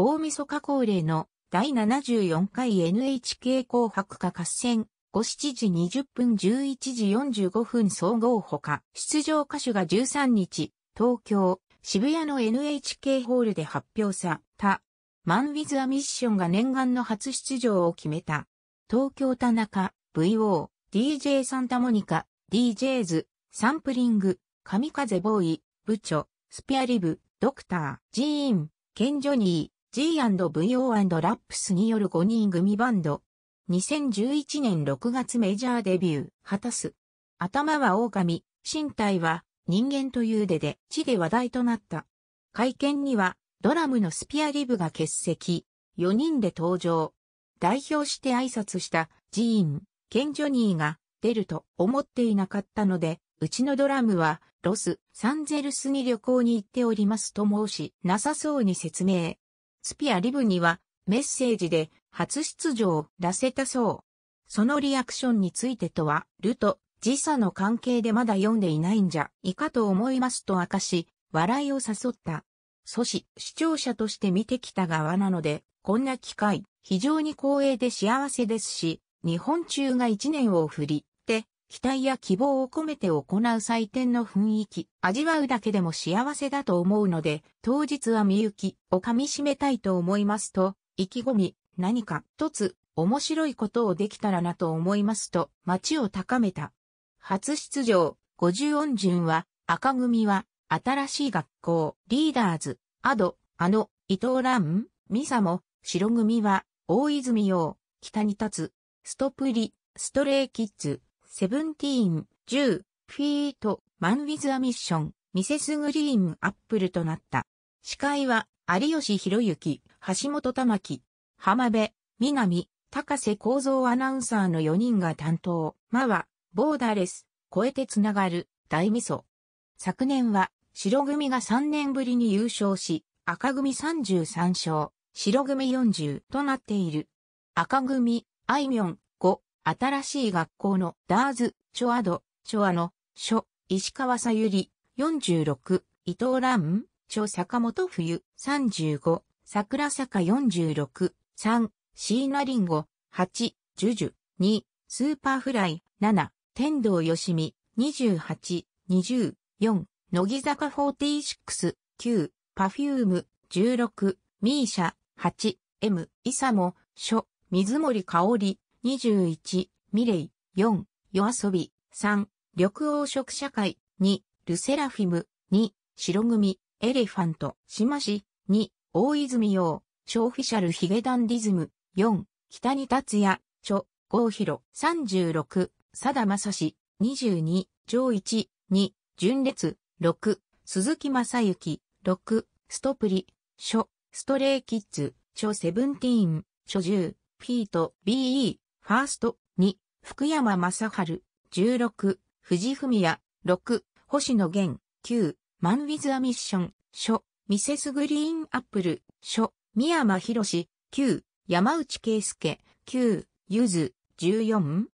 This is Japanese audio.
大晦日恒例の第74回 NHK 紅白歌合戦、5、7時20分11時45分総合ほか、出場歌手が13日、東京、渋谷の NHK ホールで発表さ、た、マンウィズ・ア・ミッションが念願の初出場を決めた。東京田中、VO、DJ サンタモニカ、DJs、サンプリング、神風ボーイ、部長、スピアリブ、ドクター、ジーン、ケンジョニー、G&VO& ラップスによる5人組バンド。2011年6月メジャーデビュー、果たす。頭は狼、身体は人間という出で地で話題となった。会見にはドラムのスピアリブが欠席。4人で登場。代表して挨拶したジーン、ケンジョニーが出ると思っていなかったので、うちのドラムはロス、サンゼルスに旅行に行っておりますと申し、なさそうに説明。スピアリブにはメッセージで初出場らせたそう。そのリアクションについてとは、ルと時差の関係でまだ読んでいないんじゃ、いかと思いますと明かし、笑いを誘った。阻止、視聴者として見てきた側なので、こんな機会、非常に光栄で幸せですし、日本中が一年を振り、って、期待や希望を込めて行う祭典の雰囲気、味わうだけでも幸せだと思うので、当日はみゆきを噛み締めたいと思いますと、意気込み、何か一つ面白いことをできたらなと思いますと、街を高めた。初出場、50音順は、赤組は、新しい学校、リーダーズ、 Ado、あの、伊藤蘭、 MISAMO、白組は、大泉洋、キタニタツヤ、すとぷり、 Stray Kids、 SEVENTEEN、10-FEET、 MAN WITH A MISSION、 Mrs. GREEN APPLE となった。司会は、有吉弘行、橋本環奈、浜辺美波、高瀬耕造アナウンサーの4人が担当。まは、ボーダーレス、超えてつながる、大味噌。昨年は、白組が3年ぶりに優勝し、赤組33勝、白組40となっている。赤組、あいみょん、新しい学校のダーズ、チョアド、チョアの、書、石川さゆり、46、伊藤蘭、チョ坂本冬、35、桜坂46、3、椎名林檎、8、 JUJU、2、 Superfly、7、天童よしみ、28、20、4、乃木坂46、9、 Perfume、16、 MISIA、8、 MISAMO、初、水森かおり、21、 milet、4、 YOASOBI、3、緑黄色社会、2、 LE SSERAFIM、2、白組、エレファントカシマシ、2、大泉洋、 Official髭男dism、4、北に達也、チョ、ゴーヒロ、36、佐田正史、22、上一、2、純烈、6、鈴木正幸、6、ストプリ、ショ、ストレイキッズ、チョセブンティーン、チョ10、フィート、BE、ファースト、2、福山雅治、16、藤文也、6、星野源、9、マンウィズ・ア・ミッション、書、ミセス・グリーン・アップル、書、宮間博士、9、山内圭介、9、ゆず、14、